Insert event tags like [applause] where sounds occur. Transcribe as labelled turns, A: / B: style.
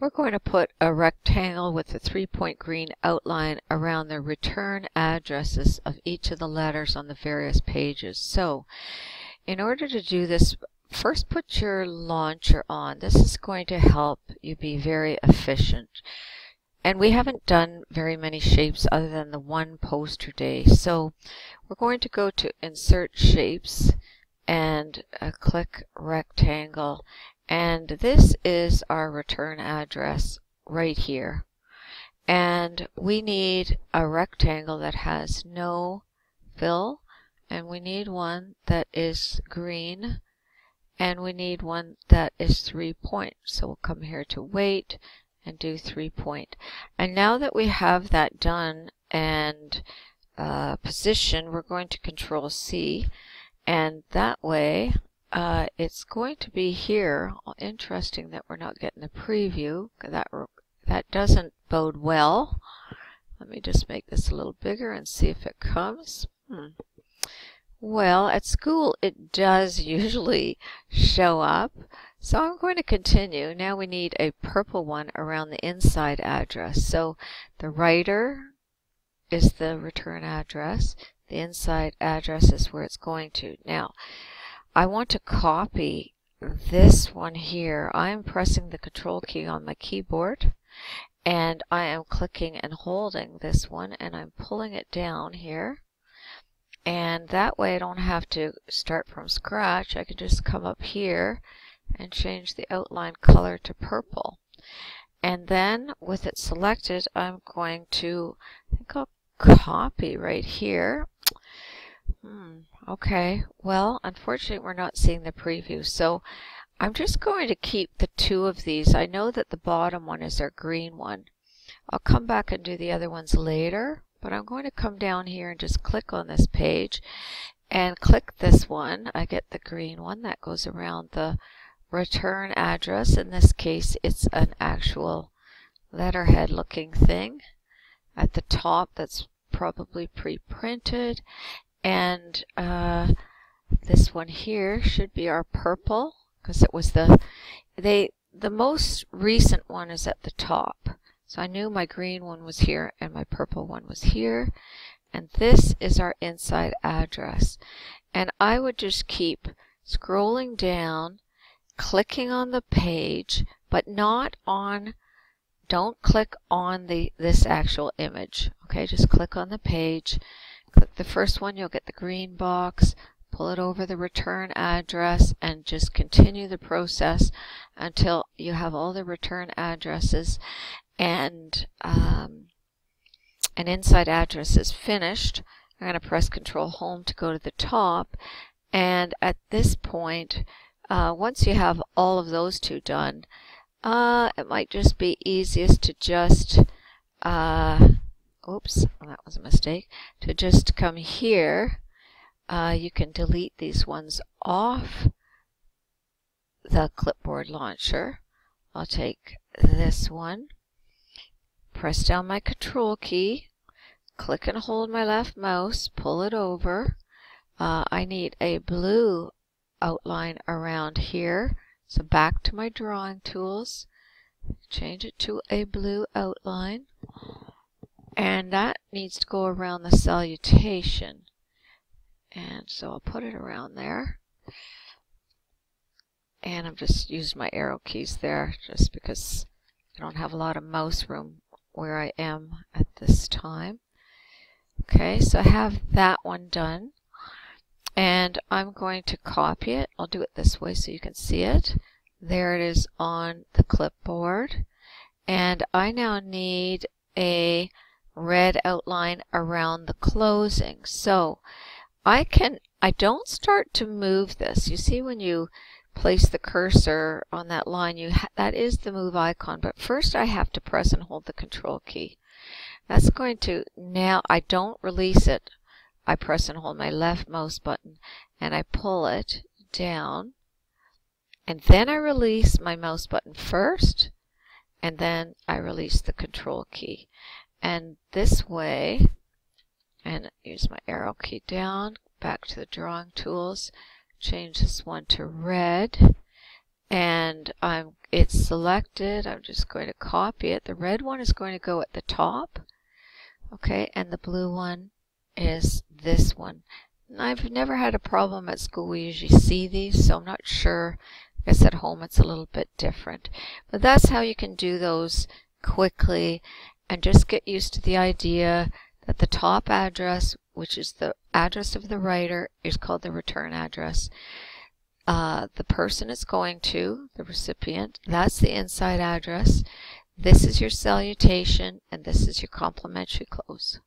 A: We're going to put a rectangle with a three-point green outline around the return addresses of each of the letters on the various pages. So, in order to do this, first put your launcher on. This is going to help you be very efficient. And we haven't done very many shapes other than the one poster day. So we're going to go to Insert Shapes and uh, click Rectangle and this is our return address right here. And we need a rectangle that has no fill, and we need one that is green, and we need one that is three point. So we'll come here to weight and do three point. And now that we have that done and uh, position, we're going to control C. And that way uh, it's going to be here. Interesting that we're not getting the preview. That, that doesn't bode well. Let me just make this a little bigger and see if it comes. Hmm. Well, at school it does [laughs] usually show up. So I'm going to continue. Now we need a purple one around the inside address. So the writer is the return address. The inside address is where it's going to. Now, I want to copy this one here. I am pressing the control key on my keyboard and I am clicking and holding this one and I'm pulling it down here. And that way I don't have to start from scratch. I can just come up here and change the outline color to purple. And then with it selected, I'm going to, I think I'll copy right here. Hmm, Okay, well, unfortunately we're not seeing the preview, so I'm just going to keep the two of these. I know that the bottom one is our green one. I'll come back and do the other ones later, but I'm going to come down here and just click on this page and click this one. I get the green one that goes around the return address. In this case, it's an actual letterhead looking thing at the top that's probably pre-printed and uh, this one here should be our purple because it was the they the most recent one is at the top. So I knew my green one was here and my purple one was here. And this is our inside address. And I would just keep scrolling down clicking on the page but not on don't click on the this actual image. Okay just click on the page Click the first one, you'll get the green box. Pull it over the return address and just continue the process until you have all the return addresses and um, an inside address is finished. I'm going to press Control Home to go to the top. And at this point, uh, once you have all of those two done, uh, it might just be easiest to just uh, oops, that was a mistake, to just come here, uh, you can delete these ones off the clipboard launcher. I'll take this one, press down my control key, click and hold my left mouse, pull it over. Uh, I need a blue outline around here. So back to my drawing tools, change it to a blue outline. And that needs to go around the salutation. And so I'll put it around there. And I've just used my arrow keys there just because I don't have a lot of mouse room where I am at this time. Okay, so I have that one done. And I'm going to copy it. I'll do it this way so you can see it. There it is on the clipboard. And I now need a red outline around the closing. So I can, I don't start to move this. You see when you place the cursor on that line, you that is the move icon, but first I have to press and hold the control key. That's going to, now I don't release it. I press and hold my left mouse button and I pull it down and then I release my mouse button first and then I release the control key and this way and use my arrow key down back to the drawing tools change this one to red and I'm it's selected. I'm just going to copy it. The red one is going to go at the top. Okay, and the blue one is this one. I've never had a problem at school. We usually see these, so I'm not sure. I guess at home it's a little bit different. But that's how you can do those quickly and just get used to the idea that the top address, which is the address of the writer, is called the return address. Uh, the person it's going to, the recipient, that's the inside address. This is your salutation, and this is your complimentary close.